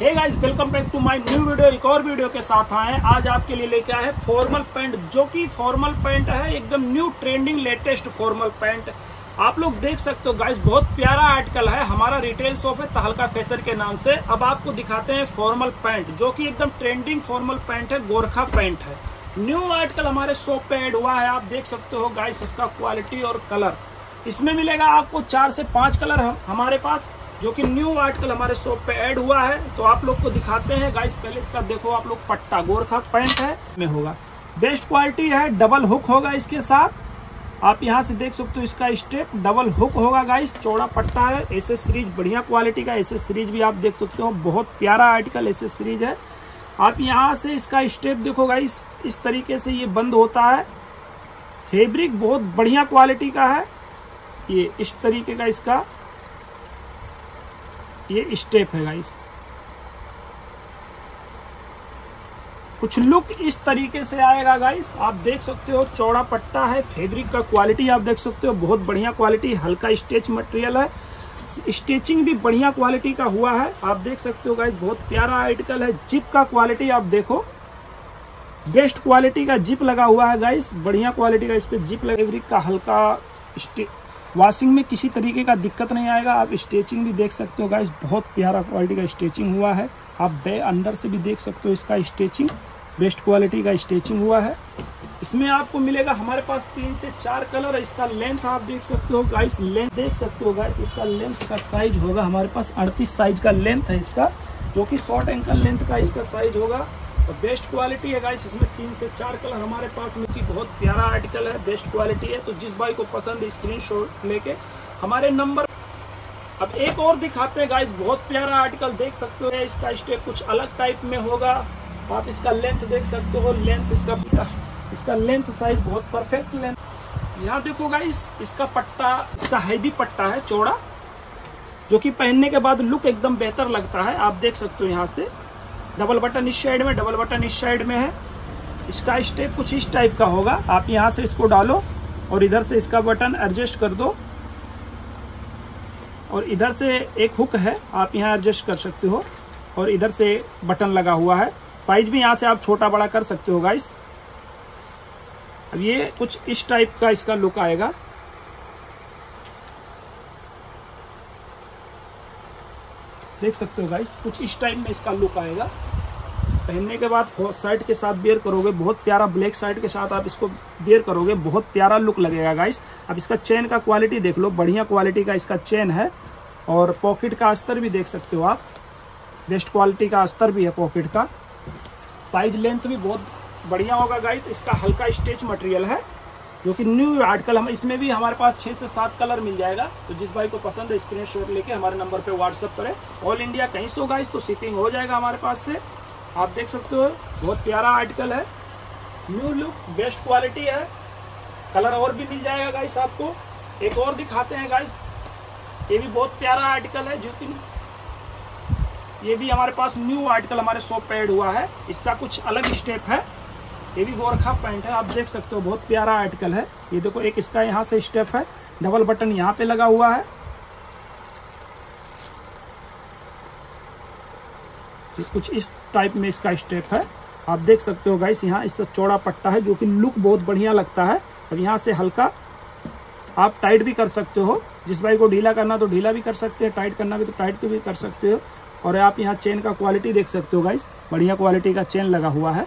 Hey guys welcome back to my new video एक और video के साथ आए आज आपके लिए लेके आए हैं फॉर्मल पैंट जो कि फॉर्मल पैंट है एकदम new trending latest formal pant आप लोग देख सकते हो गाइस बहुत प्यारा आर्टिकल है हमारा रिटेल शॉप है तहलका फ़ैशन के नाम से। अब आपको दिखाते हैं फॉर्मल पैंट जो कि एकदम ट्रेंडिंग फॉर्मल पैंट है गोरखा पैंट है। न्यू आर्टिकल हमारे शॉप पे ऐड हुआ है आप देख सकते हो गाइस इसका क्वालिटी और कलर इसमें मिलेगा आपको चार से पाँच कलर हम, हमारे पास। जो कि न्यू आर्टिकल हमारे शॉप पे ऐड हुआ है तो आप लोग को दिखाते हैं। गाइस पहले इसका देखो आप लोग, पट्टा गोरखा पैंट है, में होगा। बेस्ट क्वालिटी है डबल हुक होगा इसके साथ। आप यहाँ से देख सकते हो इसका स्टेप डबल हुक होगा गाइस चौड़ा पट्टा है ऐसे सीरीज़ बढ़िया क्वालिटी का ऐसे सीरीज़ भी आप देख सकते हो। बहुत प्यारा आर्टिकल ऐसे सीरीज़ है। आप यहाँ से इसका स्टेप देखो गाइस इस तरीके से ये बंद होता है। फैब्रिक बहुत बढ़िया क्वालिटी का है। ये इस तरीके का इसका ये स्टेप है गाइस कुछ लुक इस तरीके से आएगा गाइस आप देख सकते हो, चौड़ा पट्टा है फैब्रिक का क्वालिटी आप देख सकते हो, बहुत बढ़िया क्वालिटी हल्का स्टेच मटेरियल है. स्टिचिंग भी बढ़िया क्वालिटी का हुआ है. आप देख सकते हो गाइस बहुत प्यारा आर्टिकल है. जिप का क्वालिटी आप देखो. बेस्ट क्वालिटी का जिप लगा हुआ है गाइस बढ़िया क्वालिटी का इस पे जिप फैब्रिक का हल्का वॉशिंग में किसी तरीके का दिक्कत नहीं आएगा। आप स्टेचिंग भी देख सकते हो गाइस बहुत प्यारा क्वालिटी का स्टेचिंग हुआ है। आप बे अंदर से भी देख सकते हो इसका स्टेचिंग बेस्ट क्वालिटी का स्टेचिंग हुआ है। इसमें आपको मिलेगा हमारे पास तीन से चार कलर है। इसका लेंथ आप देख सकते हो गाइस लेंथ देख सकते हो गाइस इसका लेंथ का साइज़ होगा हमारे पास। अड़तीस साइज़ का लेंथ है इसका, जो कि शॉर्ट एंकल लेंथ का इसका साइज़ होगा। और बेस्ट क्वालिटी है गाइस इसमें तीन से चार कलर हमारे पास में बहुत प्यारा आर्टिकल है बेस्ट क्वालिटी है। तो जिस भाई को पसंद है स्क्रीन शॉट लेके हमारे नंबर अब एक और दिखाते हैं गाइस बहुत प्यारा आर्टिकल देख सकते हो। इसका स्टेप कुछ अलग टाइप में होगा। आप इसका लेंथ देख सकते हो। लेंथ इसका इसका लेंथ साइज़ बहुत परफेक्ट लेंथ यहाँ देखो गाइस इसका पट्टा, इसका हैवी पट्टा है, चौड़ा, जो कि पहनने के बाद लुक एकदम बेहतर लगता है। आप देख सकते हो यहाँ से। डबल बटन इस साइड में, डबल बटन इस साइड में है। इसका स्टेप कुछ इस टाइप का होगा। आप यहाँ से इसको डालो और इधर से इसका बटन एडजस्ट कर दो। और इधर से एक हुक है, आप यहाँ एडजस्ट कर सकते हो। और इधर से बटन लगा हुआ है। साइज़ भी यहाँ से आप छोटा बड़ा कर सकते हो गाइस अब ये कुछ इस टाइप का इसका लुक आएगा। देख सकते हो गाइस कुछ इस टाइप में इसका लुक आएगा। पहनने के बाद शर्ट के साथ बेयर करोगे, बहुत प्यारा ब्लैक शर्ट के साथ आप इसको बेयर करोगे, बहुत प्यारा लुक लगेगा गाइस अब इसका चेन का क्वालिटी देख लो, बढ़िया क्वालिटी का इसका चेन है। और पॉकेट का अस्तर भी देख सकते हो आप। बेस्ट क्वालिटी का अस्तर भी है पॉकेट का। साइज़ लेंथ भी बहुत बढ़िया होगा गाइस इसका हल्का स्टेच मटेरियल है। जो कि न्यू आर्टिकल हम इसमें भी हमारे पास छः से सात कलर मिल जाएगा। तो जिस भाई को पसंद है स्क्रीन शॉट लेके हमारे नंबर पे व्हाट्सअप करें। ऑल इंडिया कहीं से होगा इस तो शिपिंग हो जाएगा हमारे पास से। आप देख सकते हो, बहुत प्यारा आर्टिकल है। न्यू लुक बेस्ट क्वालिटी है। कलर और भी मिल जाएगा गाइस आपको। एक और दिखाते हैं गाइस ये भी बहुत प्यारा आर्टिकल है, जो कि ये भी हमारे पास न्यू आर्टिकल हमारे शॉप पे ऐड हुआ है। इसका कुछ अलग स्टेप है। ये भी गोरखा पैंट है, आप देख सकते हो, बहुत प्यारा आर्टिकल है। ये देखो, एक इसका यहाँ से स्टेप है, डबल बटन यहाँ पे लगा हुआ है। कुछ इस टाइप में इसका स्टेप है। आप देख सकते हो, गाइस, यहाँ इससे चौड़ा पट्टा है, जो कि लुक बहुत बढ़िया लगता है। अब यहाँ से हल्का आप टाइट भी कर सकते हो। जिस भाई को ढीला करना तो ढीला भी कर सकते हैं, टाइट करना भी तो टाइट भी कर सकते हो। और आप यहाँ चेन का क्वालिटी देख सकते हो, गाइस, बढ़िया क्वालिटी का चेन लगा हुआ है।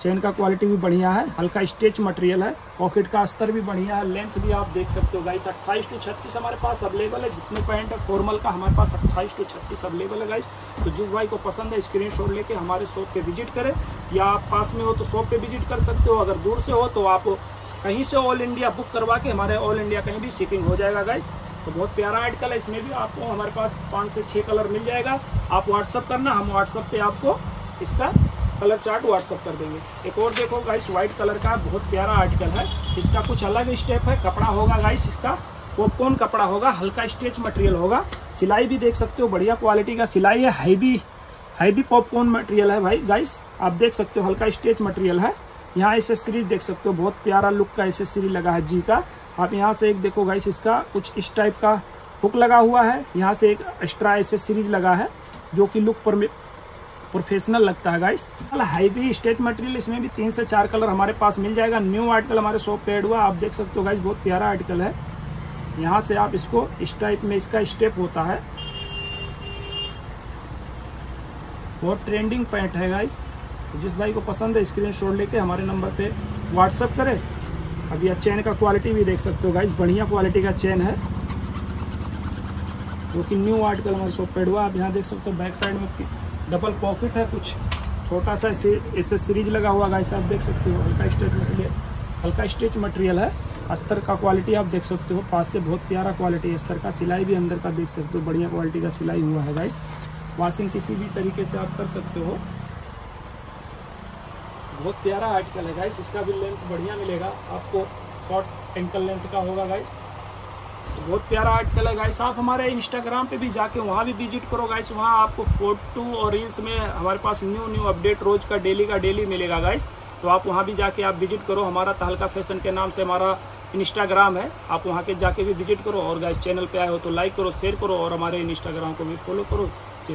चेन का क्वालिटी भी बढ़िया है, हल्का स्टेच मटेरियल है पॉकेट का अस्तर भी बढ़िया है लेंथ भी आप देख सकते हो गाइस अट्ठाईस टू छत्तीस हमारे पास अवेलेबल है, जितने पैंट है फॉर्मल का हमारे पास अट्ठाईस टू छत्तीस अवेलेबल है गाइस तो जिस भाई को पसंद है स्क्रीन शॉट लेके हमारे शॉप पे विज़िट करें, या आप पास में हो तो शॉप पे विज़िट कर सकते हो, अगर दूर से हो तो आप कहीं से ऑल इंडिया बुक करवा के हमारे ऑल इंडिया कहीं भी शिपिंग हो जाएगा गाइस तो बहुत प्यारा आर्टिकल है, इसमें भी आपको हमारे पास पाँच से छः कलर मिल जाएगा। आप व्हाट्सअप करना, हम व्हाट्सअप पर आपको इसका कलर चार्ट व्हाट्सअप कर देंगे। एक और देखो गाइस व्हाइट कलर का बहुत प्यारा आर्टिकल है। इसका कुछ अलग स्टेप है। कपड़ा होगा गाइस इसका पॉपकॉर्न कपड़ा होगा, हल्का स्टेच मटेरियल होगा। सिलाई भी देख सकते हो, बढ़िया क्वालिटी का सिलाई है। हैवी हैवी पॉपकॉर्न मटेरियल है भाई। गाइस आप देख सकते हो, हल्का स्टेच मटेरियल है। यहाँ एसेसरीज देख सकते हो, बहुत प्यारा लुक का ऐसे एसेसरी लगा है जी का। आप यहाँ से एक देखो गाइस इसका कुछ इस टाइप का हुक लगा हुआ है। यहाँ से एक एक्स्ट्रा एसेसरीज लगा है, जो कि लुक पर प्रोफेशनल लगता है गाइस हैवी स्टेच मटेरियल इसमें भी तीन से चार कलर हमारे पास मिल जाएगा. न्यू आर्टिकल हमारे शॉप पे एड हुआ, आप देख सकते हो गाइस बहुत प्यारा आर्टिकल है. यहाँ से आप इसको इस टाइप में इसका स्टेप होता है. बहुत ट्रेंडिंग पैंट है गाइस तो जिस भाई को पसंद है स्क्रीन शॉट लेके हमारे नंबर पे व्हाट्सअप करें. अब यह चैन का क्वालिटी भी देख सकते हो गाइस बढ़िया क्वालिटी का चैन है. जो कि न्यू आर्टिकल हमारे शॉप पेड हुआ, आप यहाँ देख सकते हो बैक साइड में डबल पॉकेट है कुछ। छोटा सा इसे सीरीज़ लगा हुआ गाइस, आप देख सकते हो। हल्का स्टेच मटेरियल, हल्का स्टेच मटेरियल है। अस्तर का क्वालिटी आप देख सकते हो। पास से बहुत प्यारा क्वालिटी है। अस्तर का सिलाई भी अंदर का देख सकते हो। बढ़िया क्वालिटी का सिलाई हुआ है गाइस। वॉशिंग किसी भी तरीके से आप कर सकते हो। बहुत प्यारा आर्टिकल है गाइस। इसका भी लेंथ बढ़िया मिलेगा। आपको शॉर्ट एंकल लेंथ का होगा गाइस। बहुत प्यारा आर्ट कलर गाइस आप हमारे इंस्टाग्राम पे भी जाके वहाँ भी विज़िट करो गाइस वहाँ आपको फ़ोटो और रील्स में हमारे पास न्यू न्यू अपडेट रोज का डेली का डेली मिलेगा गाइस तो आप वहाँ भी जाके आप विज़िट करो. हमारा तहलका फ़ैशन के नाम से हमारा इंस्टाग्राम है. आप वहाँ के जाके भी विज़िट करो और गाइस चैनल पर आए हो तो लाइक करो शेयर करो और हमारे इंस्टाग्राम को भी फॉलो करो. जय